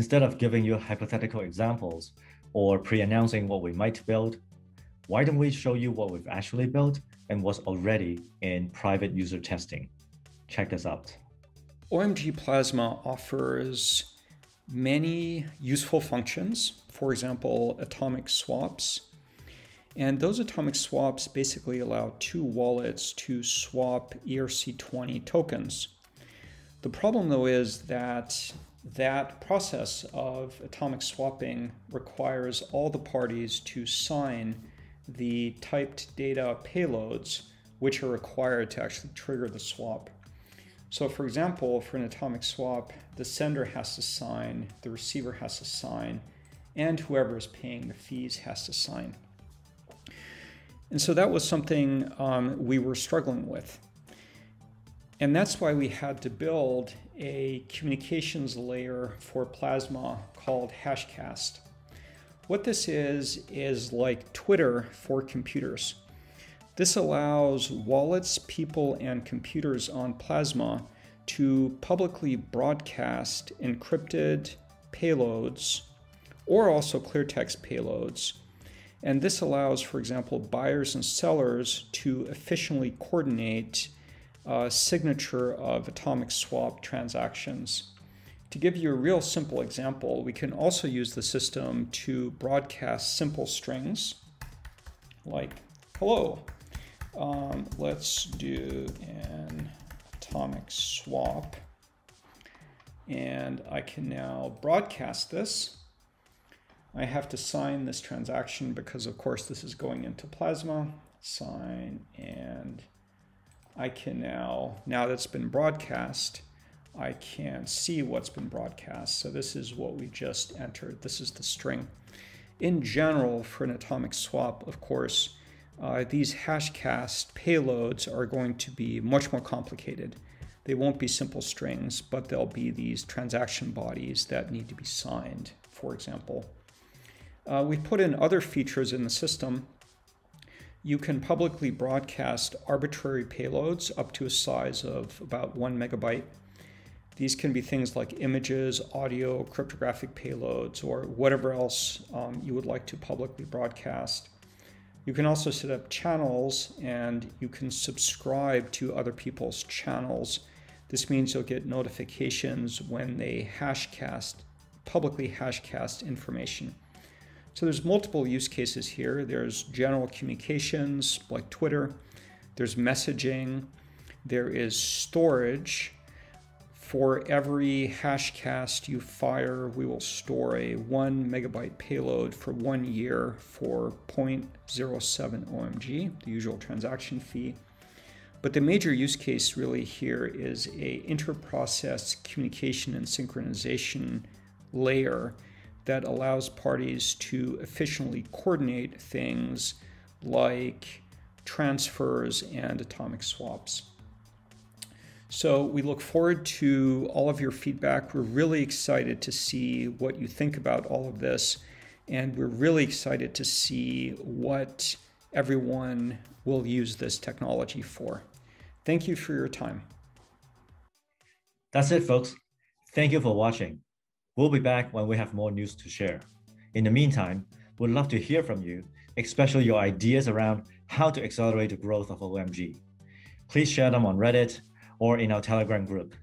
Instead of giving you hypothetical examples or pre-announcing what we might build, why don't we show you what we've actually built and what's already in private user testing? Check this out. OMG Plasma offers many useful functions, for example, atomic swaps. And those atomic swaps basically allow two wallets to swap ERC20 tokens. The problem, though, is that that process of atomic swapping requires all the parties to sign the typed data payloads, which are required to actually trigger the swap. So, for example, for an atomic swap, the sender has to sign, the receiver has to sign, and whoever is paying the fees has to sign. And so that was something um, we were struggling with. And that's why we had to build a communications layer for Plasma called Hashcast. What this is, is like Twitter for computers. This allows wallets, people, and computers on Plasma to publicly broadcast encrypted payloads or also clear text payloads. And this allows, for example, buyers and sellers to efficiently coordinate uh, signature of atomic swap transactions. To give you a real simple example, we can also use the system to broadcast simple strings like hello. Um, let's do an atomic swap. And I can now broadcast this. I have to sign this transaction because, of course, this is going into Plasma. Sign and I can now, now that's been broadcast, I can see what's been broadcast. So this is what we just entered. This is the string. In general, for an atomic swap, of course, uh, these hashcast payloads are going to be much more complicated. They won't be simple strings, but they'll be these transaction bodies that need to be signed, for example. Uh, we've put in other features in the system you can publicly broadcast arbitrary payloads up to a size of about one megabyte. These can be things like images, audio, cryptographic payloads, or whatever else um, you would like to publicly broadcast. You can also set up channels and you can subscribe to other people's channels. This means you'll get notifications when they hashcast, publicly hashcast information. So there's multiple use cases here. There's general communications like Twitter. There's messaging. There is storage. For every hashcast you fire, we will store a one megabyte payload for one year for 0.07 OMG, the usual transaction fee. But the major use case really here is a inter-process communication and synchronization layer that allows parties to efficiently coordinate things like transfers and atomic swaps. So we look forward to all of your feedback. We're really excited to see what you think about all of this. And we're really excited to see what everyone will use this technology for. Thank you for your time. That's it, folks. Thank you for watching. We'll be back when we have more news to share. In the meantime, we'd love to hear from you, especially your ideas around how to accelerate the growth of OMG. Please share them on Reddit or in our Telegram group.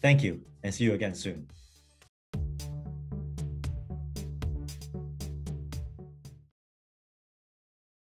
Thank you and see you again soon.